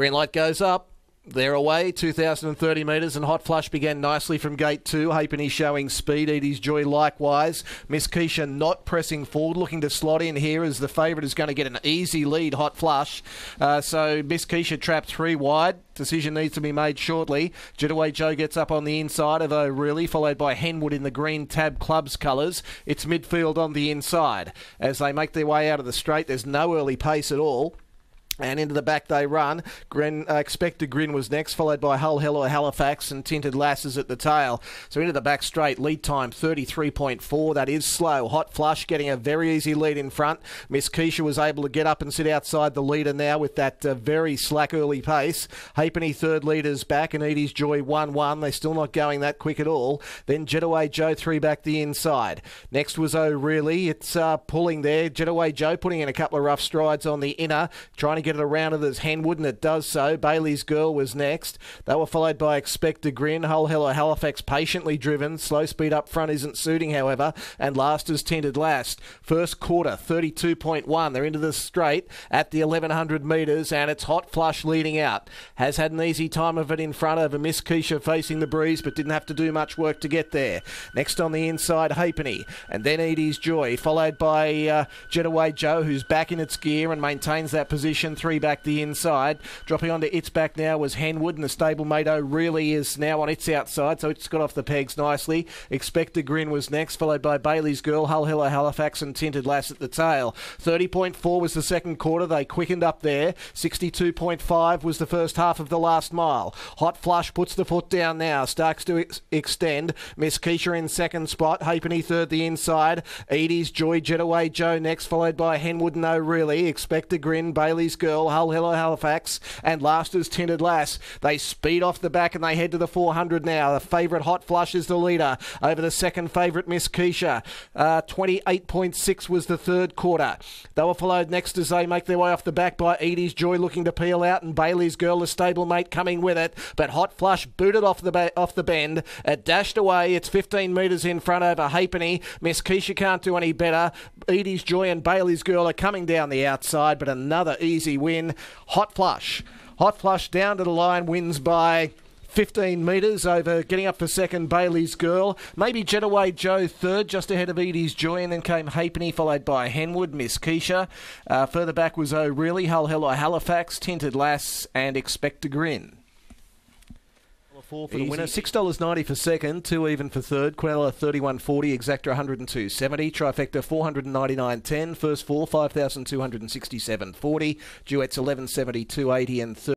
Green light goes up. They're away, 2,030 metres, and Hot Flush began nicely from gate two. Halfpenny showing speed, Edie's Joy likewise. Miss Keisha not pressing forward, looking to slot in here as the favourite is going to get an easy lead, Hot Flush. Uh, so Miss Keisha trapped three wide. Decision needs to be made shortly. Jetaway Joe gets up on the inside of O'Reilly, followed by Henwood in the green tab club's colours. It's midfield on the inside. As they make their way out of the straight, there's no early pace at all. And into the back they run. Grin, uh, Expect a Grin was next, followed by Hull Hill or Halifax and Tinted Lasses at the tail. So into the back straight, lead time 33.4. That is slow. Hot Flush getting a very easy lead in front. Miss Keisha was able to get up and sit outside the leader now with that uh, very slack early pace. Halfpenny third leader's back and Edie's Joy 1 1. They're still not going that quick at all. Then Jetaway Joe three back the inside. Next was O'Reilly. It's uh, pulling there. Jetaway Joe putting in a couple of rough strides on the inner, trying to get get it around it as Henwood, and it does so. Bailey's Girl was next. They were followed by Expect a Grin. Hull Heller Halifax patiently driven. Slow speed up front isn't suiting, however. And last is Tinted Lass. First quarter, 32.1. They're into the straight at the 1100 metres, and it's Hot Flush leading out. Has had an easy time of it in front over Miss Keisha facing the breeze, but didn't have to do much work to get there. Next on the inside, Halfpenny. And then Edie's Joy, followed by uh, Jetaway Joe, who's back in its gear and maintains that position three back the inside. Dropping onto its back now was Henwood, and the stablemate O'Reilly is now on its outside, so it's got off the pegs nicely. Expect Grin was next, followed by Bailey's Girl, Hull Hiller Halifax, and Tinted Lass at the tail. 30.4 was the second quarter. They quickened up there. 62.5 was the first half of the last mile. Hot Flush puts the foot down now. Starts to ex- extend. Miss Keisha in second spot. Halfpenny third the inside. Edie's Joy Jetaway Joe next, followed by Henwood and O'Reilly. Expect Grin, Bailey's Girl. Hull Hill Halifax, and last is Tinted Lass. They speed off the back and they head to the 400 now. The favourite Hot Flush is the leader over the second favourite Miss Keisha. Uh, 28.6 was the third quarter. They were followed next as they make their way off the back by Edie's Joy looking to peel out and Bailey's Girl, the stablemate, coming with it. But Hot Flush booted off the ba- off the bend. It dashed away. It's 15 metres in front over Halfpenny. Miss Keisha can't do any better. Edie's Joy and Bailey's Girl are coming down the outside, but another easy win. Hot Flush. Hot Flush down to the line wins by 15 metres over getting up for second Bailey's Girl. Maybe Jetaway Joe third, just ahead of Edie's Joy, and then came Halfpenny, followed by Henwood, Miss Keisha. Uh, further back was O'Reilly, Hull Hello Halifax, Tinted Lass, and Expect a Grin four for Easy. the winner. Six dollars ninety for second, two even for third. Quinella thirty one forty, Exacta one hundred and two seventy. Trifecta four hundred and ninety nine ten. First four five thousand two hundred and sixty seven forty. Duets eleven seventy two eighty and. 30